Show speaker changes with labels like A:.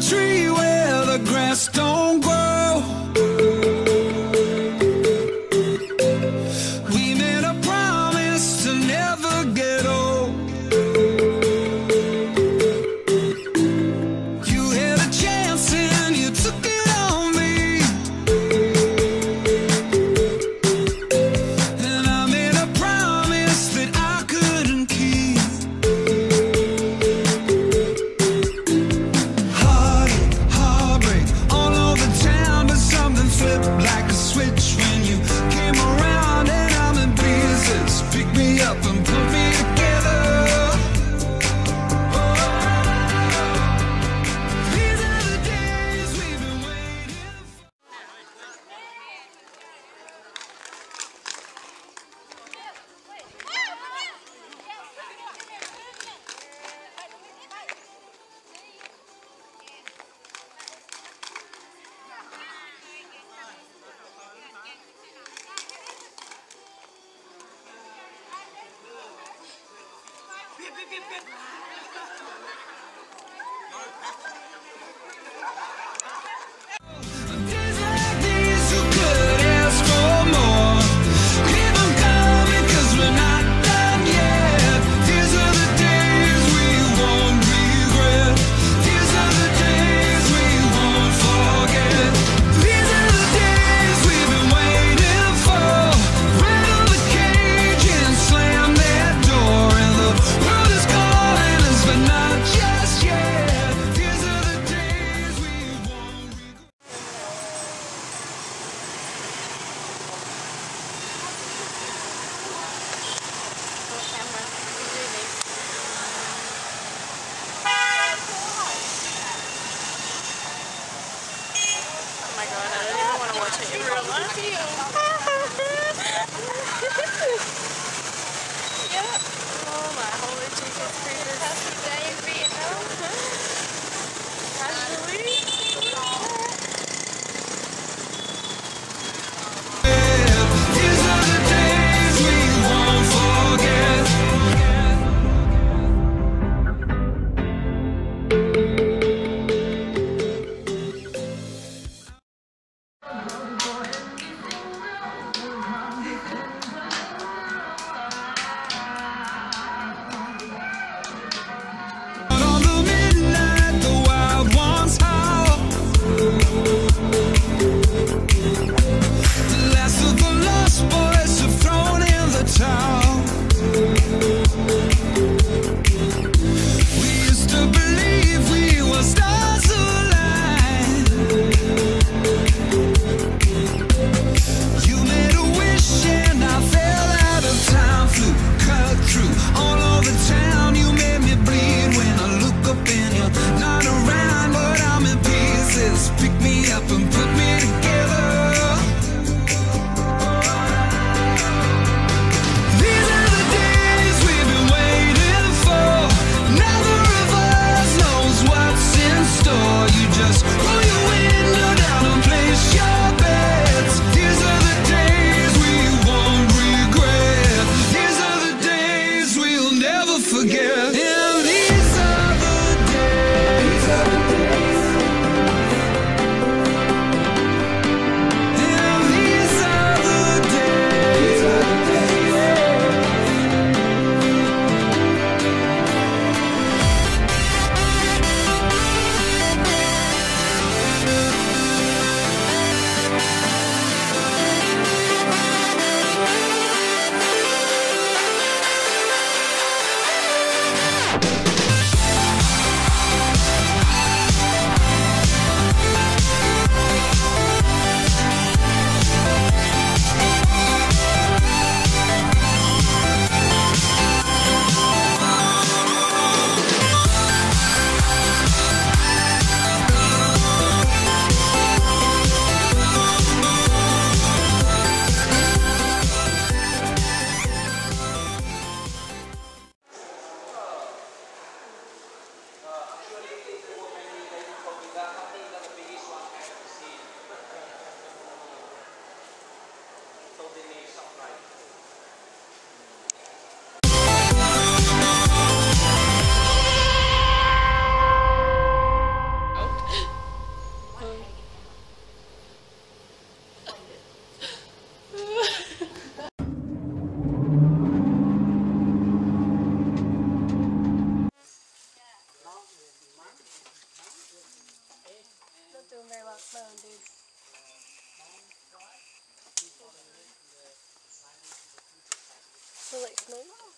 A: tree where the
B: grass don't
A: grow. Days The
B: Feel like smoke?